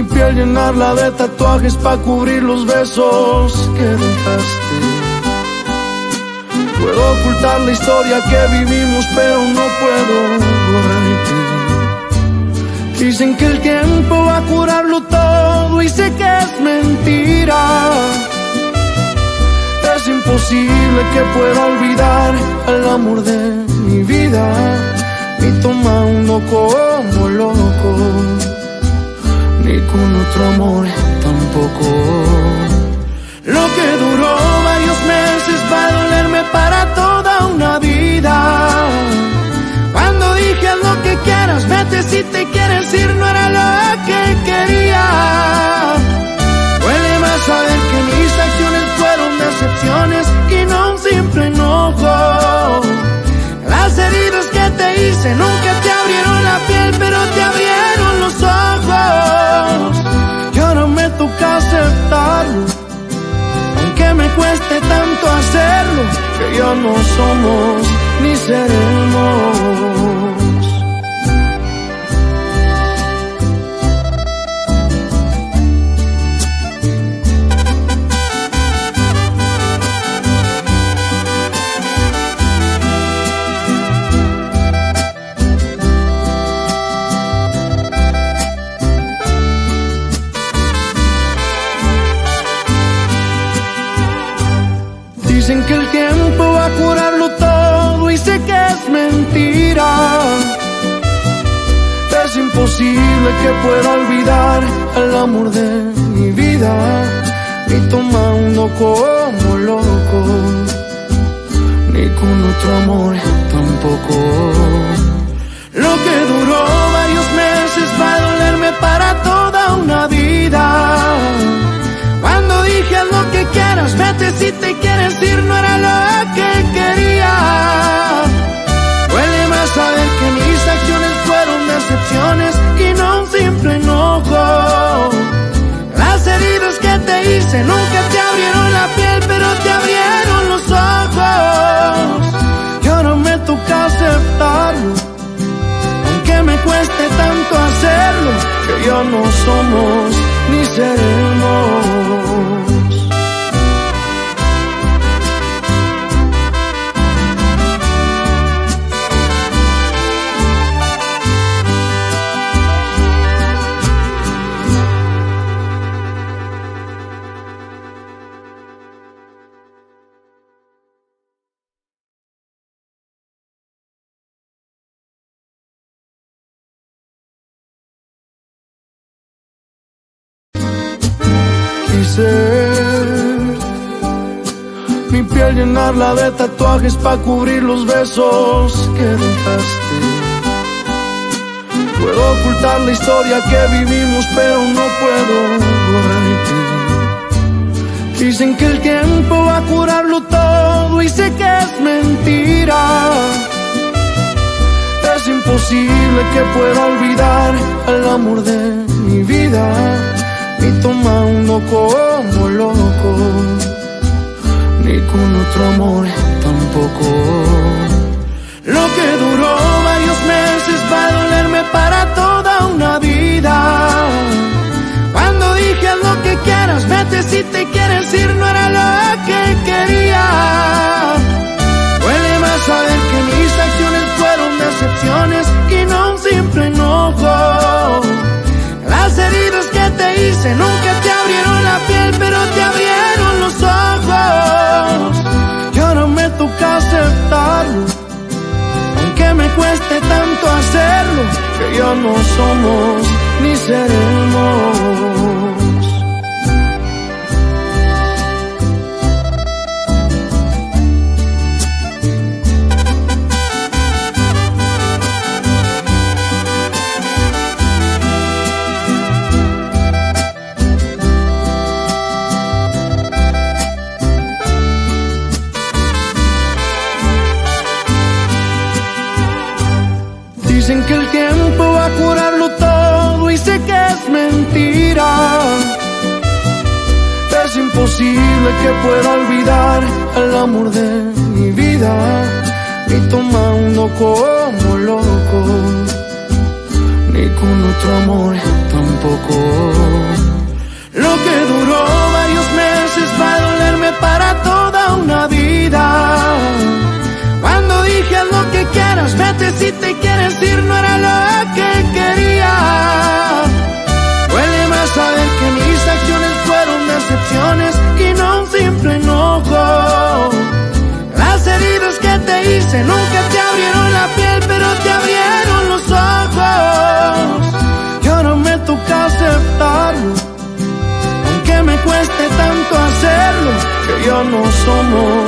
Mi piel llenarla de tatuajes para cubrir los besos que dejaste. Puedo ocultar la historia que vivimos, pero no puedo borrarte. Dicen que el tiempo va a curarlo todo y sé que es mentira. Es imposible que pueda olvidar el amor de mi vida, ni tomando como loco, ni con otro amor tampoco. Lo que duró varios meses va a dolerme para toda una vida. Cuando dije lo que quieras, vete si te quieres ir, no era lo que quería. Duele más saber que mis acciones fueron decepciones y no un simple enojo. Las heridas que te hice nunca te abrieron la piel, pero te cueste tanto hacerlo, que ya no somos ni seremos. Que pueda olvidar el amor de mi vida, ni tomando como loco, ni con otro amor tampoco. Lo que duró varios meses va a dolerme para toda una vida. Cuando dije lo que quieras, vete si te quieres ir, no era lo que quería. Duele más saber que mis acciones fueron decepciones y no hice nunca te abrieron la piel, pero te abrieron los ojos. Y ahora me toca aceptarlo, aunque me cueste tanto hacerlo, que ya no somos ni seremos. Mi piel llenarla de tatuajes para cubrir los besos que dejaste. Puedo ocultar la historia que vivimos, pero no puedo borrarte. Dicen que el tiempo va a curarlo todo y sé que es mentira. Es imposible que pueda olvidar el amor de mi vida, ni tomando como loco, ni con otro amor tampoco. Lo que duró varios meses va a dolerme para toda una vida. Cuando dije lo que quieras, vete si te quieres ir, no era lo que quería. Duele más saber que mis acciones fueron decepciones y no un simple enojo. Las heridas que te hice nunca te abrieron la piel, pero te abrieron los ojos. Y ahora me toca aceptarlo, aunque me cueste tanto hacerlo, que ya no somos ni seremos. Dicen que el tiempo va a curarlo todo y sé que es mentira. Es imposible que pueda olvidar el amor de mi vida, ni tomando como loco, ni con otro amor tampoco. Lo que duró varios meses va a dolerme para toda una vida. Dije haz lo que quieras, vete si te quieres ir, no era lo que quería. Duele más saber que mis acciones fueron decepciones y no un simple enojo. Las heridas que te hice nunca te abrieron la piel, pero te abrieron los ojos. Y ahora me toca aceptarlo, aunque me cueste tanto hacerlo, que ya no somos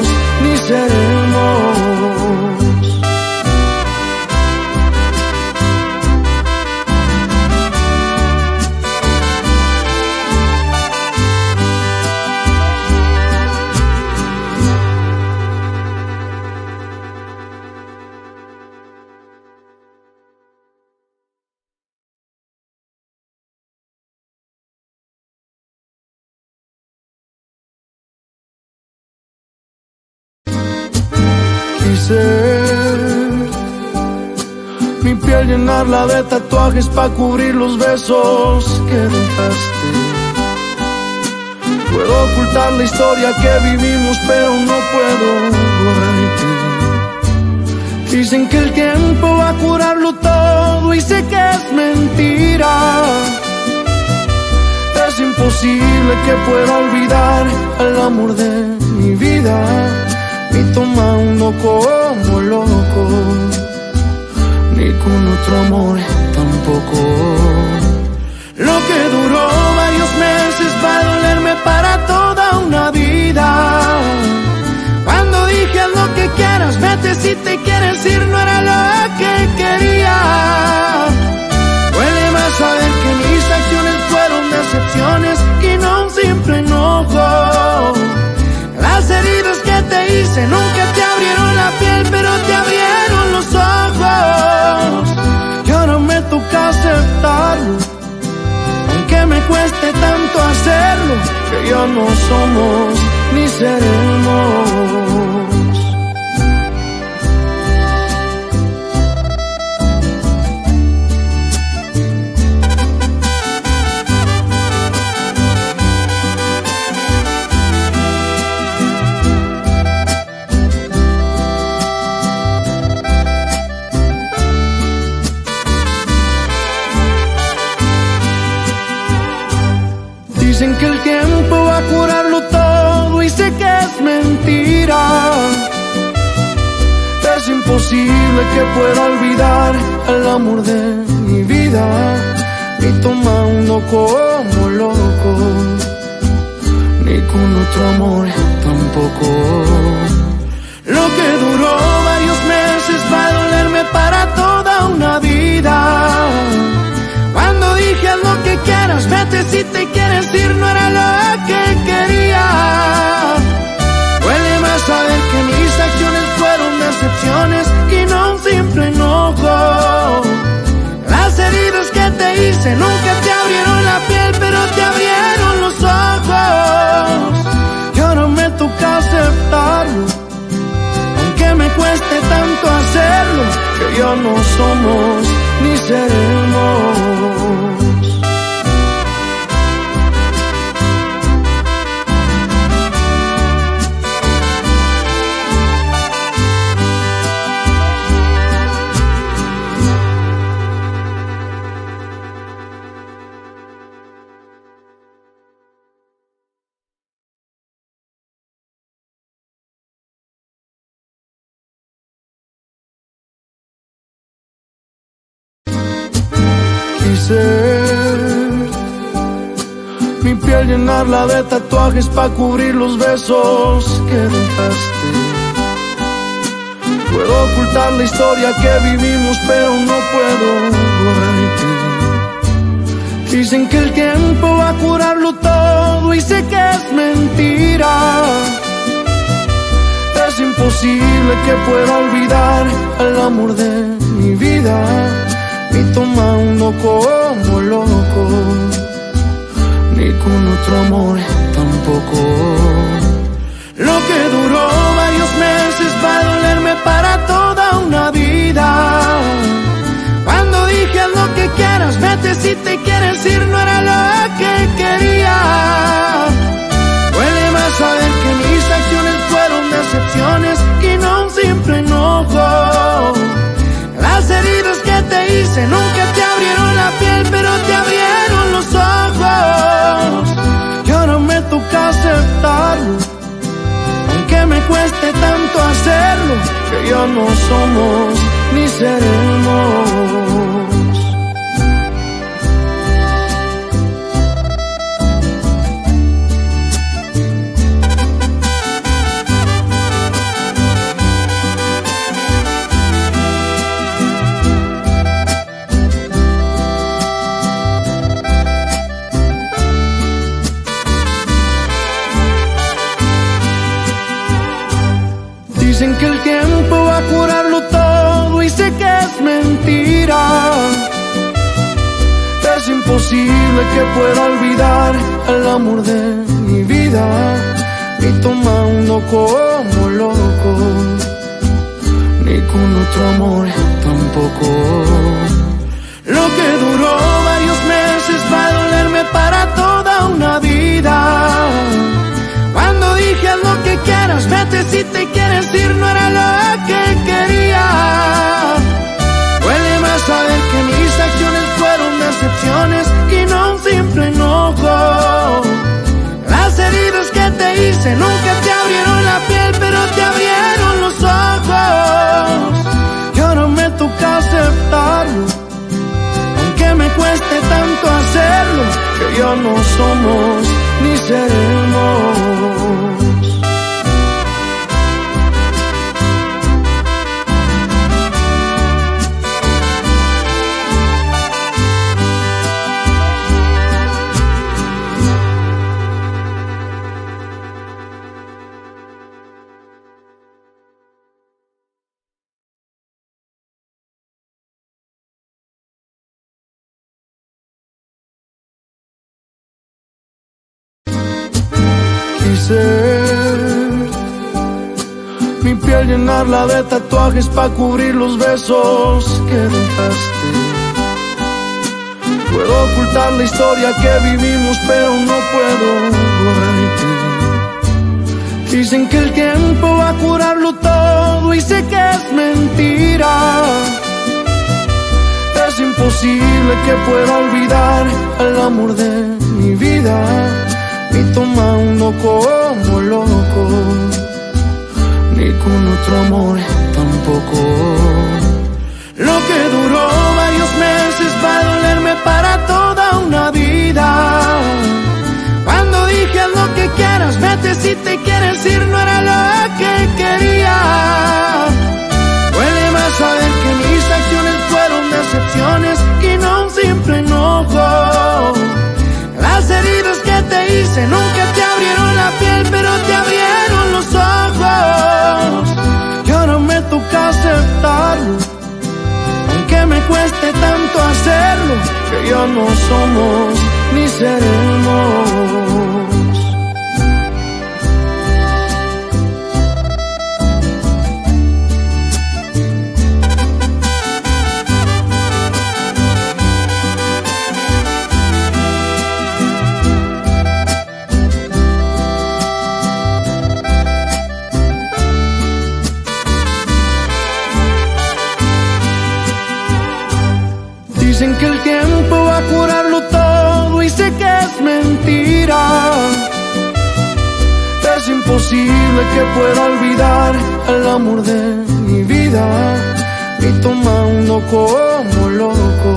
mi piel llenarla de tatuajes para cubrir los besos que dejaste. Puedo ocultar la historia que vivimos, pero no puedo borrarte. Dicen que el tiempo va a curarlo todo y sé que es mentira. Es imposible que pueda olvidar al amor de mi vida ni tomando como loco, ni con otro amor tampoco. Lo que duró varios meses va a dolerme para toda una vida. Cuando dije lo que quieras, vete si te quieres ir, no era lo que quería. Duele más saber que mis acciones fueron decepciones y no un simple enojo. Las heridas que te hice nunca te abrieron la piel, pero te cueste tanto hacerlo, que ya no somos ni seremos. Dicen que el tiempo va a curarlo todo y sé que es mentira. Es imposible que pueda olvidar al amor de mi vida, ni tomando como loco, ni con otro amor tampoco. Lo que duró varios meses va a dolerme para toda una vida. Cuando dije lo que quieras, vete si te quieres ir, ya no somos ni seremos. Llenarla de tatuajes para cubrir los besos que dejaste. Puedo ocultar la historia que vivimos, pero no puedo borrarte. Dicen que el tiempo va a curarlo todo y sé que es mentira. Es imposible que pueda olvidar al amor de mi vida, ni tomando como loco, con otro amor tampoco. Lo que duró varios meses va a dolerme para toda una vida. Cuando dije lo que quieras, quieres ir no era lo que quería. Cueste tanto hacerlo, que ya no somos ni seremos. Que pueda olvidar el amor de mi vida, ni tomando como loco, ni con otro amor tampoco. Lo que duró varios meses va a dolerme para toda una vida. Cuando dije lo que quieras, vete si te quieres ir, no era lo que quería. Nunca te abrieron la piel, pero te abrieron los ojos. Y ahora me toca aceptarlo, aunque me cueste tanto hacerlo, que ya no somos ni seremos. Llenarla de tatuajes para cubrir los besos que dejaste. Puedo ocultar la historia que vivimos, pero no puedo borrarte. Dicen que el tiempo va a curarlo todo y sé que es mentira. Es imposible que pueda olvidar el amor de mi vida, ni tomando como loco, ni con otro amor tampoco. Lo que duró varios meses va a dolerme para toda no somos ni seremos. Imposible que pueda olvidar el amor de mi vida, ni tomando como loco,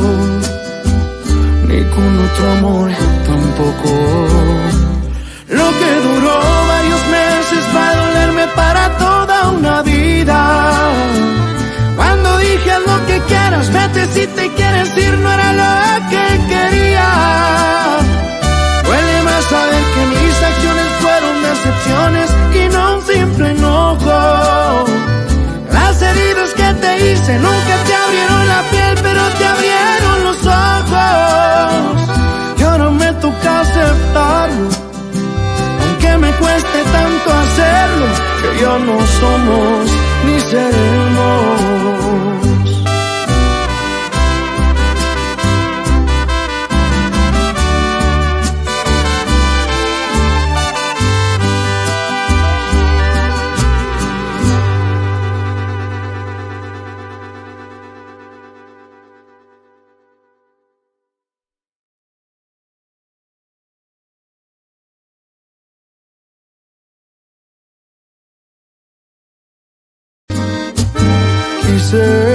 ni con otro amor tampoco. Lo que duró varios meses va a dolerme para toda una vida. Cuando dije lo que quieras, vete si te quieres ir, no era lo que quería. Duele más saber que fueron decepciones y no un simple enojo. Las heridas que te hice nunca te abrieron la piel, pero te abrieron los ojos. Y ahora me toca aceptarlo, aunque me cueste tanto hacerlo, que ya no somos ni seremos. Sir.